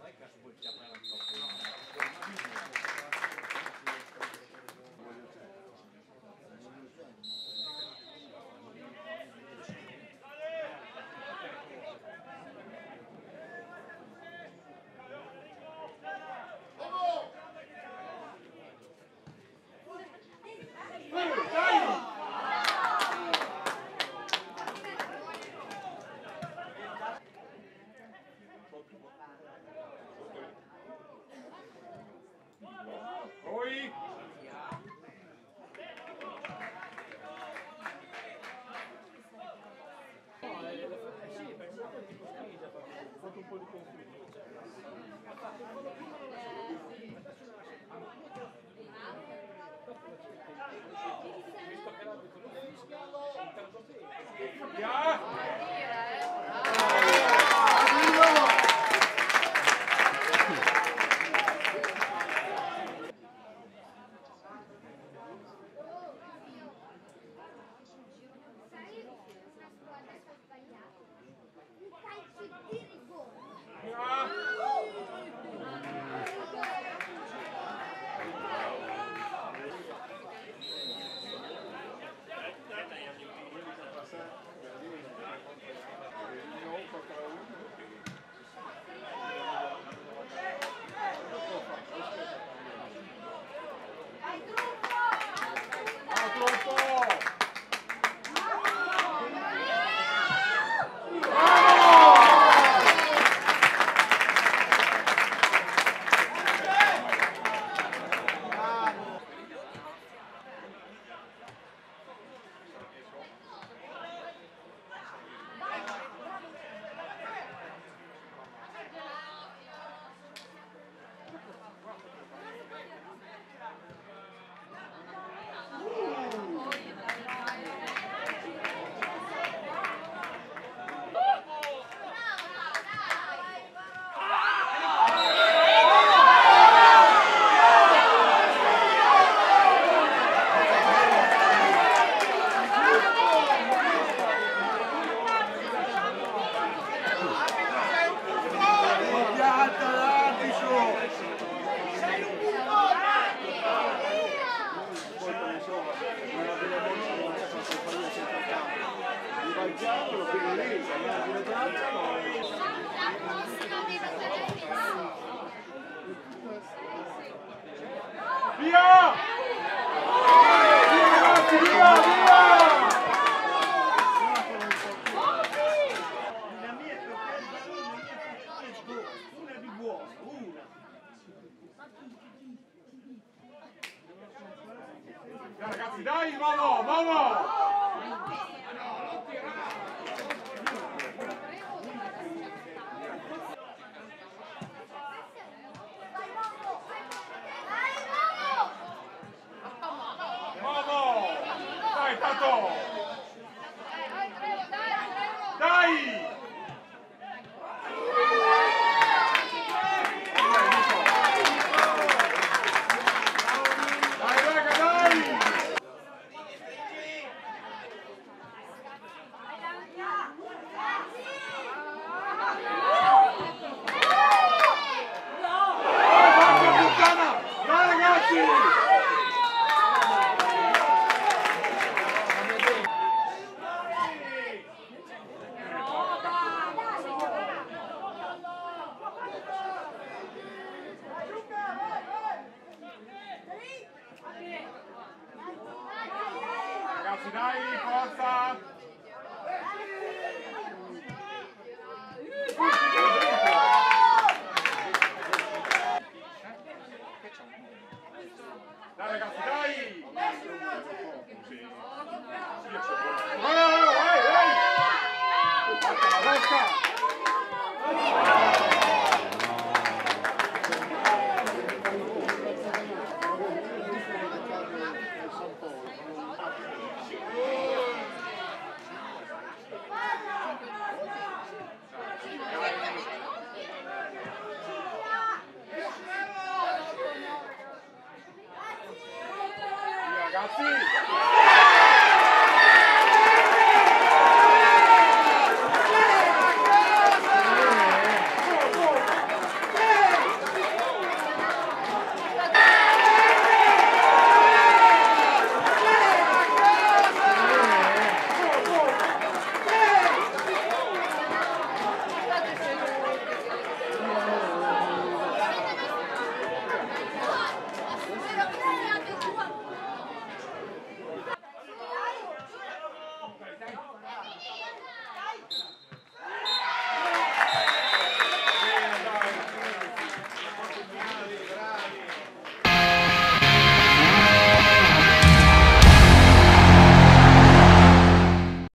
Vaikka se voi for do conflito. Via! Via, via, via! La mia è per una di buona, una! Pardon! Dai, forza! That's it.